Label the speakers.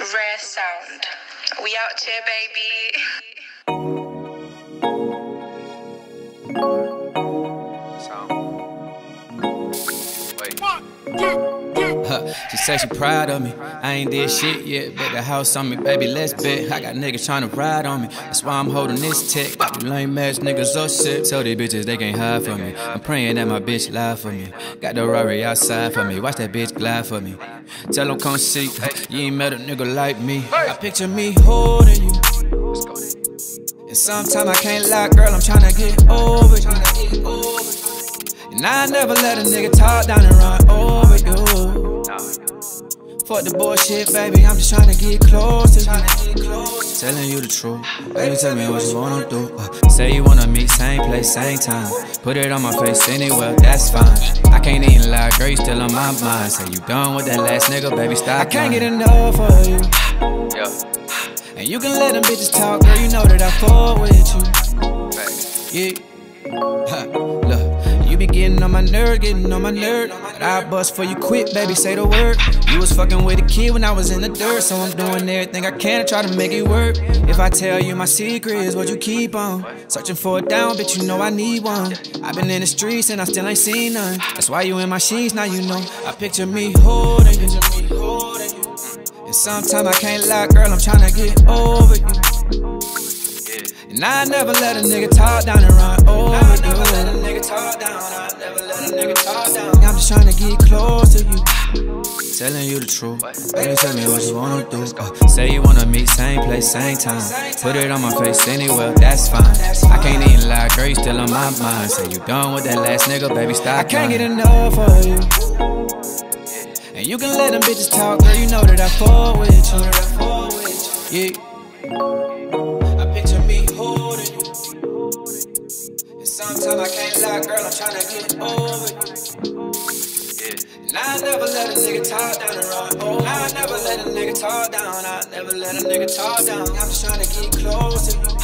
Speaker 1: Rare sound. We out here, baby.
Speaker 2: She say she proud of me. I ain't did shit yet, bet the house on me, baby. Let's bet. I got niggas tryna ride on me. That's why I'm holding this Tec. You lame ass niggas upset. Tell these bitches they can't hide from me. I'm praying that my bitch lie for me. Got the Rari outside for me. Watch that bitch glide for me. Tell them come see. You ain't met a nigga like me. I picture me holding you. And sometimes I can't lie, girl. I'm tryna get over you. And I never let a nigga talk down and run over you. Fuck the bullshit, baby. I'm just tryna get close to you. Telling you the truth. Baby, tell me what you wanna do. Uh, say you wanna meet, same place, same time. Put it on my face anywhere, that's fine. I can't even lie, girl, you still on my mind. Say you done with that last nigga, baby, stop. I can't get enough of you. And you can let them bitches talk, girl, you know that I fall with you. Yeah. Huh, be getting on my nerve, getting on my nerve. But I bust for you quit, baby, say the word. You was fucking with a kid when I was in the dirt, so I'm doing everything I can to try to make it work. If I tell you my secret is what you keep on searching for a down, bitch, you know I need one. I've been in the streets and I still ain't seen none. That's why you in my sheets, now you know. I picture me holding you. And sometimes I can't lie, girl, I'm tryna get over you. And I never let a nigga talk down and run over you. Telling you the truth. Baby, tell me what you wanna do. Uh, say you wanna meet, same place, same time. Put it on my face anywhere, that's fine. I can't even lie, girl, you still on my mind. Say you done with that last nigga, baby, stop. I can't get enough of you. And you can let them bitches talk, girl, you know that I fall with you. Yeah. I picture me holding you. And sometimes I can't lie, girl, I'm tryna get over you. I never let a nigga talk down and run over. I never let a nigga talk down. I never let a nigga talk down. I'm just tryna get close to you.